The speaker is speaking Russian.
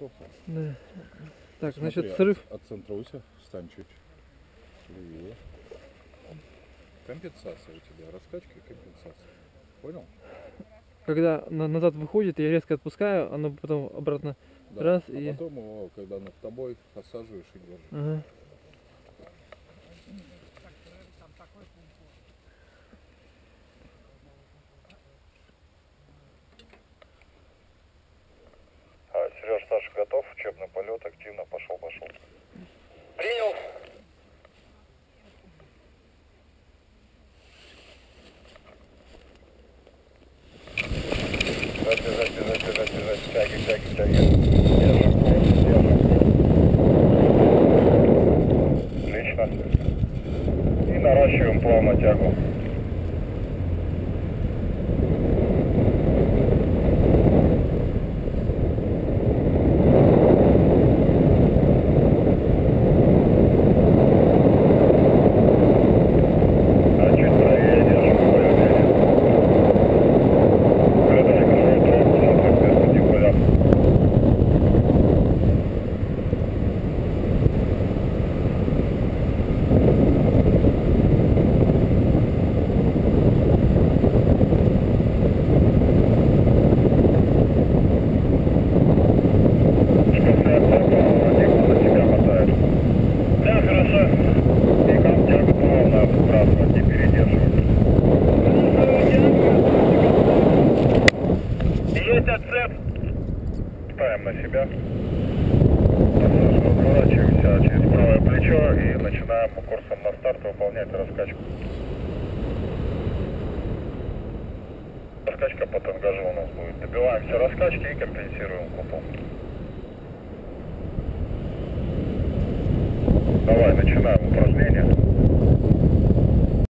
готов. Да. Так, Смотри, значит, от- срыв. Отцентруйся, встань чуть. Левее. Компенсация у тебя, раскачка и компенсация. Понял? Когда на- назад выходит, я резко отпускаю, оно потом обратно. Раз а и- потом его, когда над тобой, осаживаешь и держишь. Ага. Саша готов, учебный полет, активно, пошел, пошел. Принял. Бежать, бежать, бежать, бежать, бежать, тяги, тяги, тяги. Держим, держим. Отлично. И наращиваем плавно тягу. Ставим на себя. Разворачиваемся через правое плечо и начинаем курсом на старт выполнять раскачку. Раскачка по тангажу у нас будет. Добиваемся раскачки и компенсируем купол. Давай, начинаем упражнение.